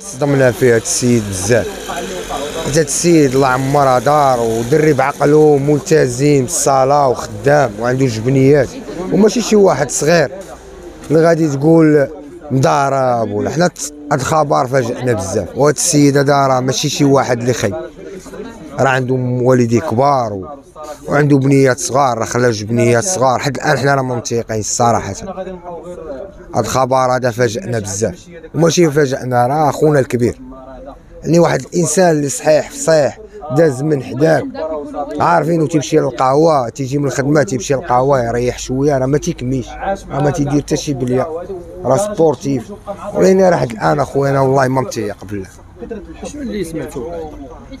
تصدمنا في هذا السيد بزاف. هذا السيد الله عمرها دار ودري بعقله ملتزم بالصلاه وخدام وعنده جبنيات. وماشي شي واحد صغير. اللي غادي تقول مضارب ولا حنا هاد الخبر فاجئنا بزاف. وهاد السيد هذا راه ماشي شي واحد اللي خي راه عنده والديه كبار و... وعنده بنيات صغار راه خلى جوج بنيات صغار. حتى الآن حنا راه ما متيقين الصراحه هاد الخبر هذا فاجئنا بزاف. وماشي فاجئنا راه خونا الكبير. يعني واحد الإنسان اللي صحيح فصيح داز من حداك. عارفينو تيمشي للقهوة تيجي من الخدمة تيمشي للقهوة يريح شوية راه ما تيكميش. راه ما تيدير حتى شي بلية. راه sportif. ولكن راه حد الآن أخويا أنا والله ما متيق بالله شنو اللي سمعتو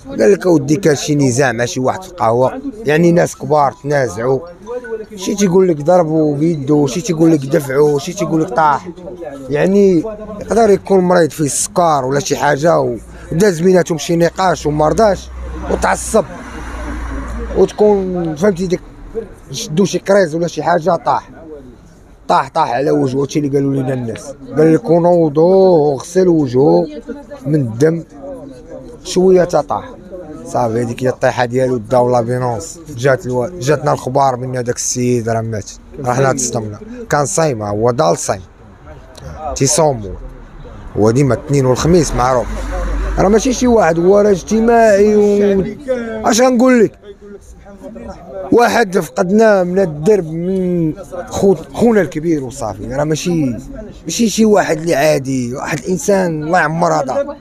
قال لك اودي كان شي نزاع مع شي واحد في القهوة. يعني ناس كبار تنازعوا شي تيقول لك ضربوا بيدو شي تيقول لك دفعوا شي تيقول لك طاح. يعني يقدر يكون مريض فيه السكر ولا شي حاجة وداز بيناتهم شي نقاش وما رضاش وتعصب وتكون فهمتي ديك شدو شي كريز ولا شي حاجة طاح. طاح طاح على وجهه. هادشي اللي قالوا لنا الناس. قال لك نوضوه وغسل وجهه من الدم. شوية تطاح صافي هذيك هي الطيحة ديالو داو l'ambulance. جات ألو... جاتنا الخبار من هذاك السيد راه مات. راه حنا تصدمنا كان صايم هو ضال صايم. تيصومو هو ديما الاثنين والخميس معروف. راه ماشي شي واحد هو راه اجتماعي و... اش غنقول لك؟ واحد فقدناه من الدرب من خو... خونا الكبير وصافي. راه ماشي ماشي شي واحد اللي عادي واحد الإنسان الله يعمرها دار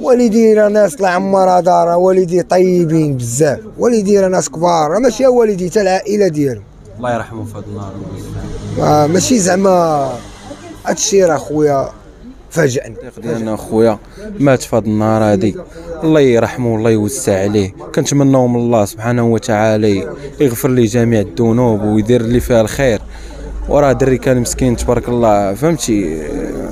والدي راه ناس الله يعمرها دار والدي طيبين بزاف. والدي راه ناس كبار راه ماشي والدي حتى العائلة ديالو. الله يرحمه في هذا النهار. ما- ماشي زعما هادشي راه خويا. فاجأني ديالنا خويا مات في هذا النهار هادي. الله يرحمه والله يوسع عليه. كنتمناو من الله سبحانه وتعالى يغفر لي جميع الذنوب ويدير لي فيها الخير. وراه دري كان مسكين تبارك الله. فهمتي؟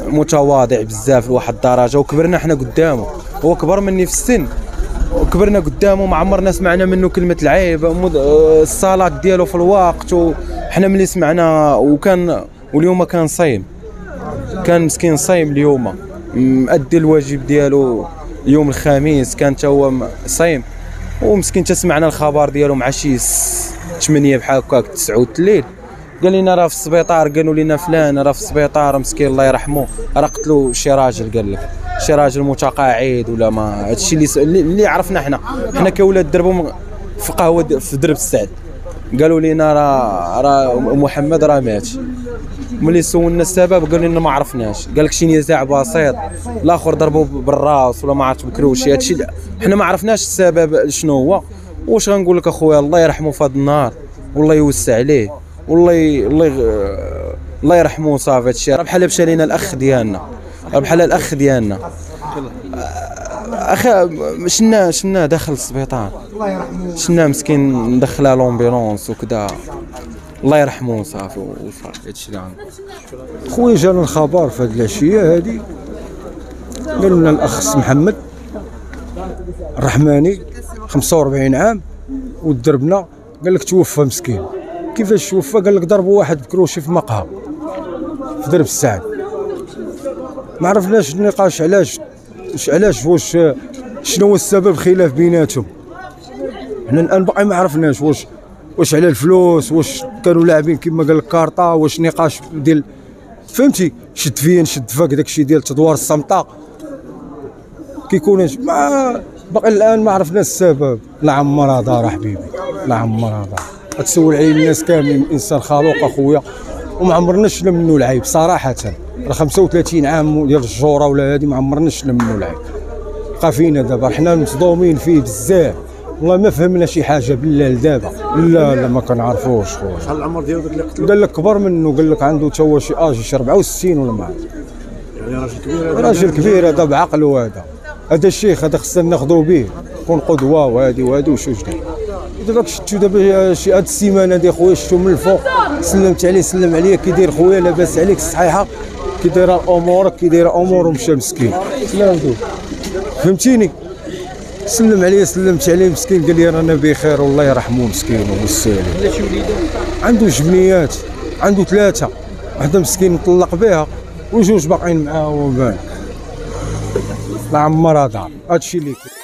متواضع بزاف لواحد الدرجة. وكبرنا حنا قدامه. هو كبر مني في السن. وكبرنا قدامه ما عمرنا سمعنا منه كلمة العيب. الصلاة ديالو في الوقت. وحنا ملي سمعنا وكان واليوم كان صايم. كان مسكين صايم اليوم. مأدي الواجب ديالو يوم الخميس كان تا هو صايم. ومسكين تسمعنا الخبر ديالو مع شي 8 بحال هكاك 9 الليل قال لنا راه في السبيطار قالوا لنا فلان راه في السبيطار مسكين الله يرحمه. راه قتلوا شي راجل قال لك. شي راجل متقاعد ولا ما هادشي اللي س- اللي عرفنا حنا. حنا كولاد درب م- في قهوة في درب السعد. قالوا لنا راه راه محمد راه مات. ملي سولنا السبب قال لنا ما عرفناش. قال لك شي نزاع بسيط. الآخر ضربوا بالراس ولا ما عرفت بكروشي هادشي حنا ما عرفناش السبب شنو هو. واش غنقول لك أخويا؟ الله يرحمه في هذا النهار. والله يوسع عليه. والله ي... الله ي... الله يرحمه صافي هادشي راه بحال مشى لينا الأخ ديالنا. راه بحال الأخ ديالنا. أخي شنا شنا داخل السبيطار. شنا مسكين ندخلها لومبيلونس وكذا الله يرحمه صافي وصافي هادشي اللي غنقول خويا جانا الخبر في هذه العشيه هذه قال لنا الأخ محمد الرحماني 45 عام ودربنا. قال لك توفى مسكين. كيفاش توفى؟ قال لك ضربوا واحد بكروشي في مقهى في درب السعد. ما عرفناش النقاش علاش علاش واش شنو هو السبب خلاف بيناتهم. حنا الآن باقي ما عرفناش واش واش على الفلوس واش كانوا لاعبين كما قال لك واش نقاش ديال فهمتي؟ شد فين شد فاك داكشي ديال تدوار الصمتة كيكون ما باقي الآن ما عرفنا السبب. لا عمرها دار حبيبي. لا عمرها دار تسول عليه الناس كاملين إنسان خلوق أخويا. وما عمرنا شفنا منه العيب صراحة. راه 35 عام ديال الجورة ولا هذه ما عمرنا شفنا منه العيب بقى فينا دابا. حنا مصدومين فيه بزاف. والله ما فهمنا شي حاجة بالله لدابا لا لا ما كنعرفوش خويا. شحال العمر ديالو داك اللي قتلو؟ قال لك كبر منه قال لك عنده تا هو شي أجي شي 64 ولا ما عرفت. يعني راجل كبير هذا. راجل كبير هذا بعقله هذا هذا الشيخ هذا خصنا ناخذوه به. يكون قدوة وهادي وهادي وشوش دابا دابا شفتو دابا شي هاد السيمانة هادي خويا شفتو من الفوق؟ سلمت عليه سلم عليا كي داير خويا لاباس عليك الصحيحة. كي داير الأمور كي داير أمور ومشى مسكين. سلامتو فهمتيني؟ سلم عليه سلمت عليه مسكين. قال لي رانا بخير والله يرحمه مسكين ويسالي عنده جبنيات عنده ثلاثة. واحد مسكين مطلق بها وجوج باقيين معاه وبان لا عمرها دار هادشي اللي كاين.